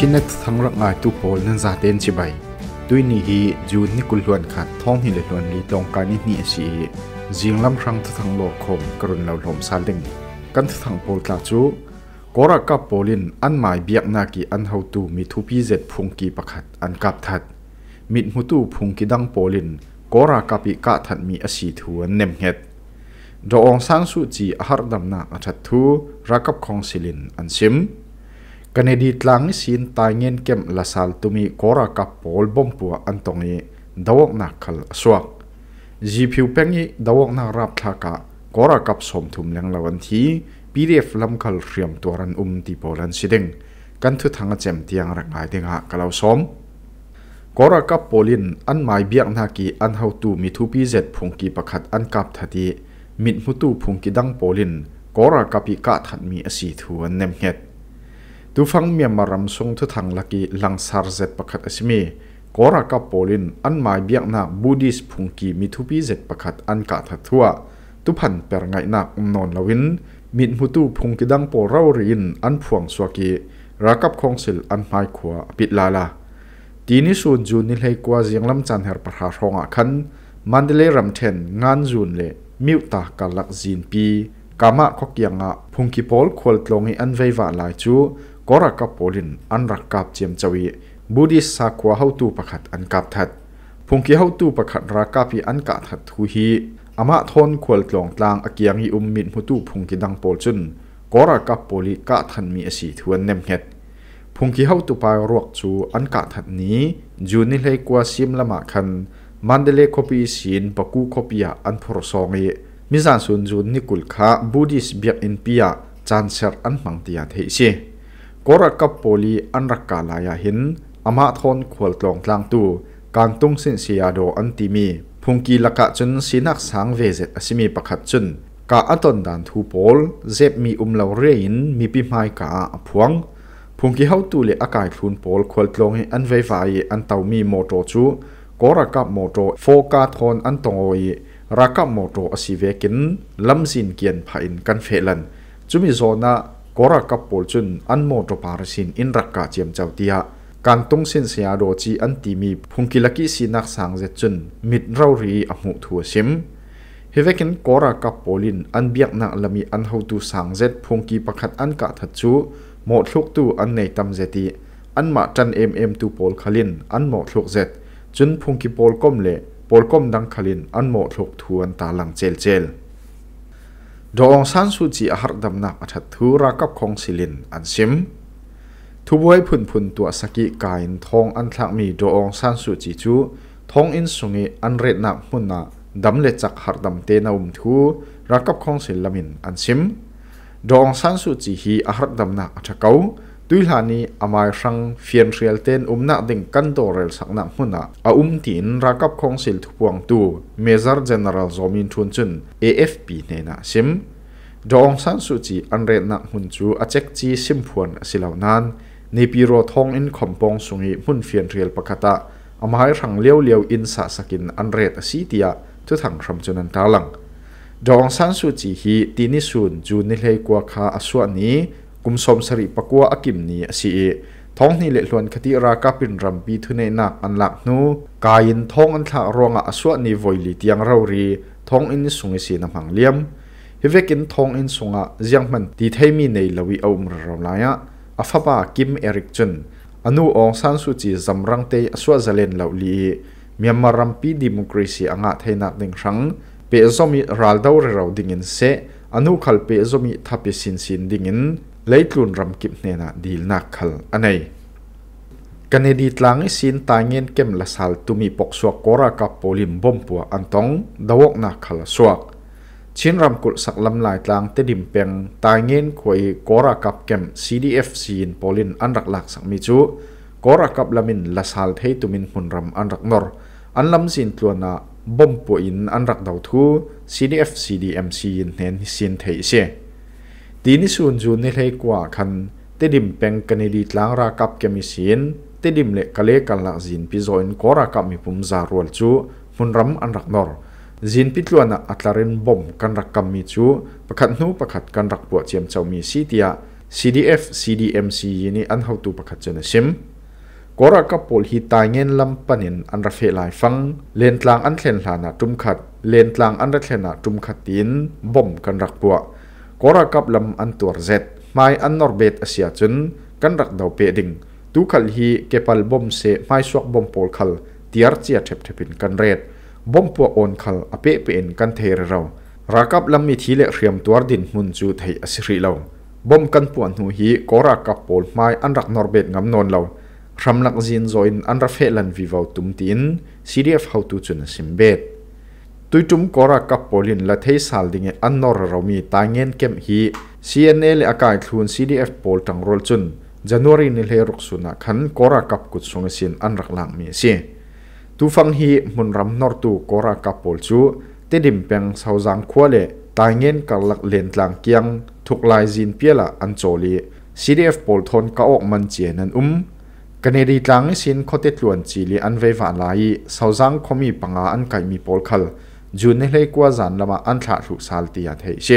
ชินัทั้งรักงายตุโพลนั้นซาเตนชิบายด้วยนี้ฮีจูนิกุลวนขัดท้องหิเลวนีีตรงการนิหนีสีจิงลำครั้งทั้งโลกคมกรุณาลมซาเล็งกันทั้งโพลตาจูกรักกับโพลินอันหมายเบียกนากีอันเฮาตูมีทุพีเจ็ดพุงกีประคัดอันกับทัด มิดมุตูพุงกีดังโพลินกรักกับอีกะทัดมีอสีทวนเนมเฮ็ดดองสังสุจีอาหารดำนาอัดทูรักกับของศิลินอันซิมกันเดีตลังสินตายเงินเก็บละสัลตุมีกรากับโอลบอมปัวอันตรงนี้ดาวกนักขลสวกจีพิวเพ็งยี่ดาวกนักรับทักะกรากับสมทุมเลงละวันที่ปีเดฟลำขลเรียมตัวรันอุมตีโปลันสิเดงกันทุกทางเจมตียงรักไอเดงหากเราสมกรากับโปลินอันหมายเบียงนากีอันเฮาตูมีทูพีเจ็ดพงกีประคัดอันกับทัดีมิดมุตูพงกีดังโปลินกรากับปีกะทัดมีอสีทวนเนมเฮ็ดตัฟังเมียมารำทรงทุทังลักกีหลังสารเจ็ดประคัตอสิมีกอรากับโปลินอันหมายเบียงนาบูดิสพุงกีมิทุปีเจ็ดประคัตอันกาทัทวตุพันเปรงไงนักอุนนนลวินมิดมุตูพุงกิดังโปเรารินอันพวงสวกีรักับคองสิลอันหมายขวาปิดลาลาทีนี้ส่วนจูนิเฮกว่าเสียงลำจันเฮรประหารองอคันมันเดเลรำเทนงานจูนเลมิวตากาลักจินปีกามะคอกยังอ่ะพุงกีโพลควลตลงอันไววาลายจูกรักปอลินอันรักกาบเจียมจวีบุดิสักวาเฮาตูประคัดอันกาบทัดพงกีเฮาตูประคัดรักกาพีอันกาทัดทูฮีอามาทนควลตลองกลางอเกียงอีอุมมินหุตูพงกีดังปอลจุนกรักปอลิกะทันมีสีทวนเนมเฮ็ดพงกีเฮาตูปายรวกจูอันกาทัดนี้ จูนิเลกวาซิมละมาคันมันเดเลคอปีสินปักูคอปียอันพรสองเอมิซานซุนจูนิกุลคาบูดิสเบียกอินพียาจันเซอร์อันมังเตียเทเชกรกับโพลีอันรักกาลายาหินอมาทนขวลตลองกลางตูการตุงสินเสียดอันติมีพุงกีลกะจนสินักสังเวเอสิมีประคัดุนกาอตอนดันทูโอลเจ็บมีอุมเลาเรียนมีปิมายกาอพวงพุงกีเฮาตูเลอากายทุนโอลขวลตลองอันไวไฟอันเตามีโมโตจูกรกับโมโตโฟกาทนอันตงอยรักกับโมโตอสิเวกินลำสินเกียนผานกันเฟลันจุมิโซนากรกปุลจุนอันโมตพารสินอินรักกาเจียมเจ้าเตียการตุงสินเสียดอจีอันตีมีพุงกิลกิสินักสังเจจุนมิดเรารีอมุทัวซิมเฮเวกินกรกปุลินอันเบียกนักละมีอันเฮาตูสังเจพุงกีประคัดอันกะทัดจูหมดลุกตูอันในตำเจติอันมาจันเอ็มเอ็มตัูปอลคาลินอันหมดลุกเจจุนพุงกีปอลก้มเล่ปอลก้มดังคาลินอันหมดลุกทวนตาหลังเจลเจลดองสันสุจีอาหารดำนักอัฐธุระกับคงสิลินอันซิมทุบวยพุ่นพุ่นตัวสกิกายนทองอันทักมีดองสันสุจีจูทองอินสุงีอันเรนักมุนนาดำเลจักหารดำเตนอุมทูรักับคงสิลามินอันซิมดองสันสุจีฮีอาหารดำนักอัฐเกาตุยลานีอามาสังเฟียนเรียลเตนอุ้มนักดิ่งกันโตเรลสักนักมุนาอาอุ้มตินรักับคงสิลทุกวงตูเมซาร์เจเนอรัลโซมินชุนจุน AFP เนนะซิมดองสันสุจีอันเรนนักมุนจูอาเจ็กจีซิมพวนสิเหล่านั้นในปีโรทองอินคอมปองสุงิมุนเฟียนเรียลปกตะอามาสังเลี้ยวเลี้ยวอินสกสกินอันเรตสีเดียทุทังคำจุนันตาลังดองสันสุจีฮีตินิสุนจูนิเลกัวคาอสวนี้กุมสมสริปกัวอกิมนีสีท้องนี่เละลวนคติราคาบปินรัมปีทุนในหนักอันหลักนูกายินท้องอันทะรวงอสวนีวอยลีเตียงเรารีท้องอินสุงสีน้ำหังเลี้ยมฮิเวกินท้องอินสุงะเจียงมันตีเทมีในลวีเอามรลายะอาฟบากิมเอริกจุนอนุองซันสุจิจำรังเตยสวะเจเลนเล่าลีมีมารัมปีดิมกรีซีอ่างเทนักหนึ่งครั้งเปอซอมิรัลดาวเราดิ่งินเซอนุขัลเปอซอมิทับเปสินสินดิ่งิน leitlun ram kip nena dil na khal anei kanedi tlang sin tangen kem lasal tumi pokswa kora ka polim bompua antong dawok na khala suak chin ram kul sak lam lai tlang te dim peng tangen khoi kora kap kem cdf sin polin anrak lak sak mi chu kora kap lamin lasal thei tumin hun ram anrak nor anlam sin tluana bompo in anrak dau thu cdf cdmc in hen sin thei se ตีนิสุนจูนนี่เลยกว่าคันเตดิมเป็งกันดีตลางรากับเกมิสินเตดิมเล็กเล็กกันลักจินพิจอยน์ก็รากับมีพุ่มซารวลจูมุนรัมอันรักนอร์จินพิจวนะอัตลาเรนบอมกันรักกัมมีจูประกัดนูประคัดกันรักปวดเจียมเจ้ามีสีเตีย CDF CDMC ยี่นี่อันเฮาตูประคัดเจนเซิมก็รักกับปลฮิตายเงินลำปันินอันรัฟเฟลายฟังเลนตลางอันเซนลานาจุมขัดเลนตลางอันรัเซนาจุมขัดตินบอมกันรักปวด kora kap lam an tur zet mai an norbet asia chun kan rak dau pe ding tu khal hi kepal bom se mai suak bom pol khal tiar chia thep thepin kan ret bom po on khal ape pe en kan ther rau rakap lam mi thile hriam tuar din mun chu thei asiri lo bom kan puan hu hi kora kap pol mai an rak norbet ngam non lo ramlak zin zoin an ra phelan vi vau tumtin cdf how to chuna simbet tui tum kora kap polin la thei sal dinge anor romi tangen kem hi CNL akai thun CDF pol tang rol chun January ni le ruk suna khan kora kap kut sunga sin anrak lang mi si tu fang hi mun ram nor tu kora kap pol chu te dim peng sau jang khwa le tangen karlak len tlang kiang thuk lai là piela an choli CDF pol thon ka ok man chen an um Canary tlang sin khote tluan chili an về wa lại sau jang khomi panga an kai mi pol khal จุนเลยกว่าจันลมาอันทารุสาลตียาเทเช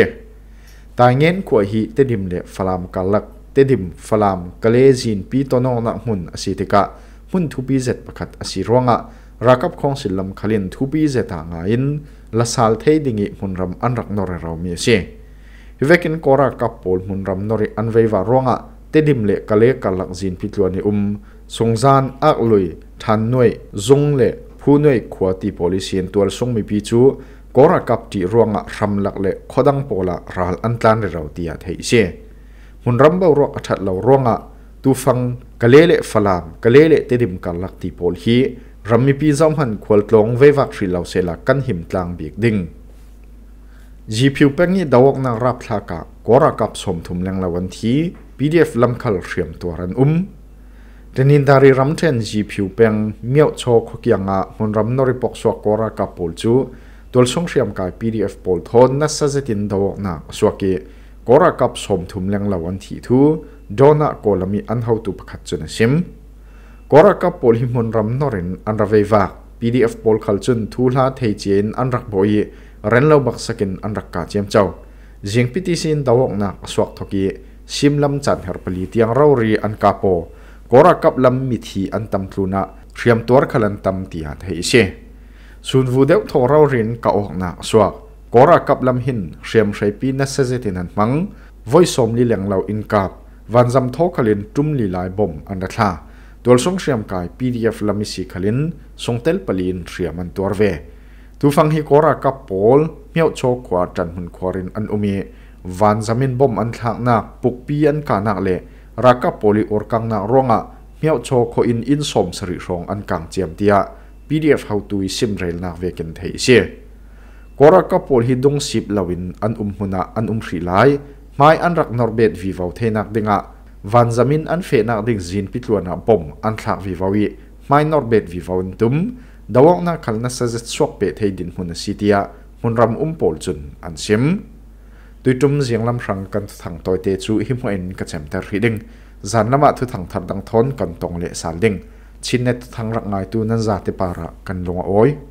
ต่างเงินกว่าฮีเตดิมเล่ฟลามกัลลักเตดิมฟลามกะเลจินปีตโนอนักมุนอสิติกะมุนทูปีเจ็ดประคัดอสิรวงะรักับของศิลมขลินทูปีเจต่างอินละสาลเทดิงิมุนรำอันรักนรเรามีเชเวกินกอรากับปอลมุนรำนริอันเววารวงะเตดิมเล่กะเลกะลักจินพิจวนอุมสงจานอักลุยทันน่วยจงเล่ผู้น่วยขวาตีโพลิเซียนตัวส่งมีปีจูกอรกับจีรวงรำลักเละขดังโปละรหัลอันตันเราเตียเฮเชมุนรำบ่รวกอัดเรารวงะตูฟังกะเลเลฟลามกะเลเลเตดิมกันลักตีโพลฮีรำมีปีจอมหันควลตลงเววักทีเราเซลักกันหิมตลางเบียกดิงจีพิวเป็งนี่ดาวกนางรับทากะกอรกับสมทุมแรงละวันทีพีดีเอฟลำคัลเสียมตัวรันอุ้ม Renin dari ramchen ji piu peng miao cho khokianga hon ram nori pok suak kora ka pol chu tol song shriam kai pdf pol thon na sa zetin do na suaki kora kap som thum leng la wan thi thu dona kolami an how tu pakhat chuna sim kora kap pol hi hon ram norin an ra veva pdf pol khal chun thu la thei chen an rak boi ren lo bak sakin an rak ka chem chau jing ptc in na suak thoki sim lam chan her pali tiang rauri an kapo ก็รักับลำมิทีอันตำทุนะเตรียมตัวขลันตำตีหัดให้เชส่วนวูเดวทอเราเรียนก็ออกนะสวกก็รักับลำหินเตรียมใช้ปีนัสเซตินันมังวอยสมลีเหลียงเราอินกับวันจำทอขลินจุ่มลีลายบ่มอันดัชาตัวส่งเตรียมกายปีดีเอฟลำมิสิขลินส่งเตลปลีนเตรียมมันตัวเวตูฟังฮิกรักกับปอลเมียวโชควาจันหุนควารินอันอุเมวันจำมินบ่มอันทางนักปุกปีอันกานักเล่ raka poli orkangna ronga miao cho kho in in som sari rong an kang chiam tia pdf how to sim rel na ve ken thei se kora ka pol hi dong sip lawin an um huna an um hri lai mai an rak norbet vi vau thenak dinga van zamin an fe nak ding zin na bom an thla vi vawi mai norbet vi vaun tum dawang na khalna sa zet swak pe thei din huna sitia mun ram um pol chun an sim tuy trung riêng lam rằng cần thẳng tôi tế chú hiếm hoen cả chém theo khí đinh dàn lama thu thẳng thật đăng thôn cần tổng lệ sản đinh chín nét thẳng rạng ngài tu năn giả tế bà rạ cần lùng ôi